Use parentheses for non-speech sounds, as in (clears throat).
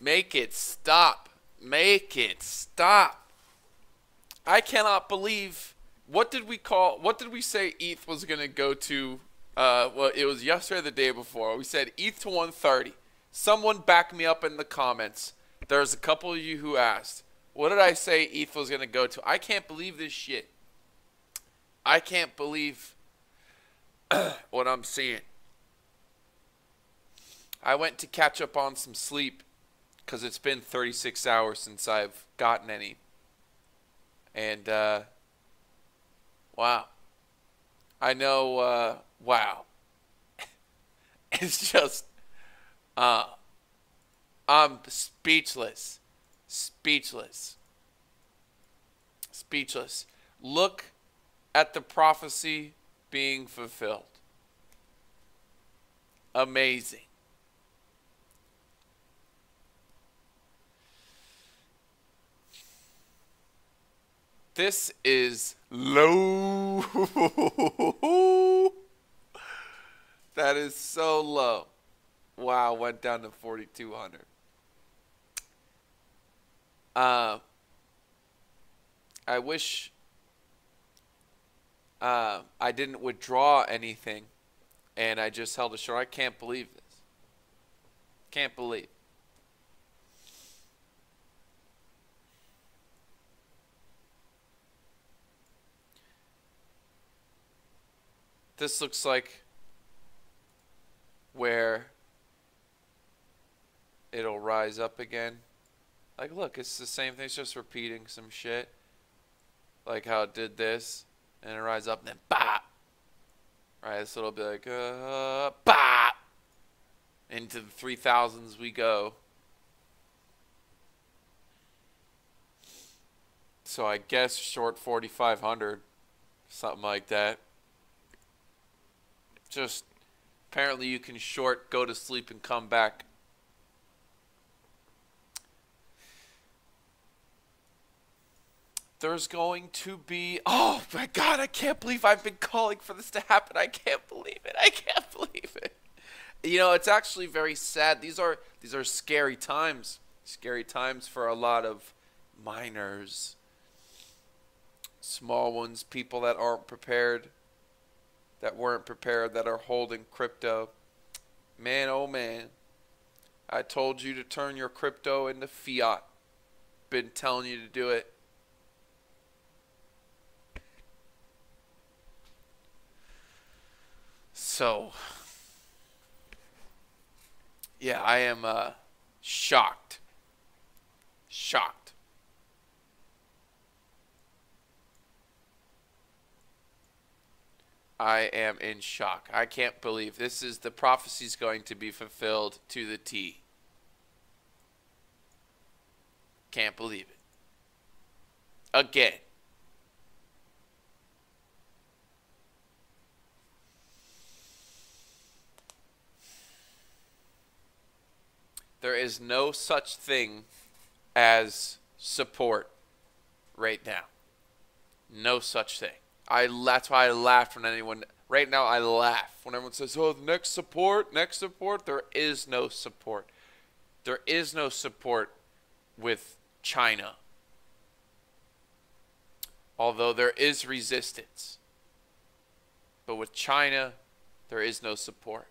Make it stop. Make it stop. I cannot believe what did we call what did we say ETH was gonna go to uh well it was yesterday the day before. We said ETH to 130. Someone back me up in the comments. There's a couple of you who asked. What did I say ETH was gonna go to? I can't believe this shit. I can't believe (clears throat) what I'm seeing. I went to catch up on some sleep because it's been 36 hours since I've gotten any. And, uh, wow. I know, uh, wow. (laughs) it's just, uh, I'm speechless. Speechless. Speechless. Look at the prophecy being fulfilled. Amazing. This is low. (laughs) that is so low. Wow, went down to 4,200. Uh, I wish uh, I didn't withdraw anything and I just held a short. I can't believe this. Can't believe. This looks like where it'll rise up again. Like, look, it's the same thing. It's just repeating some shit. Like how it did this, and it rise up, and then bop. Right, so it'll be like, uh, bop. Into the 3000s we go. So I guess short 4500, something like that just apparently you can short, go to sleep, and come back. There's going to be. Oh my God! I can't believe I've been calling for this to happen. I can't believe it. I can't (laughs) believe it. You know, it's actually very sad. These are these are scary times. Scary times for a lot of miners, small ones, people that aren't prepared that weren't prepared that are holding crypto. Man, oh man. I told you to turn your crypto into fiat. Been telling you to do it. So, yeah, I am uh, shocked. Shocked. I am in shock. I can't believe this is the prophecy is going to be fulfilled to the T. Can't believe it. Again. There is no such thing as support right now. No such thing. I that's why I laugh when anyone right now I laugh when everyone says, "Oh, the next support, next support." There is no support. There is no support with China. Although there is resistance. But with China, there is no support.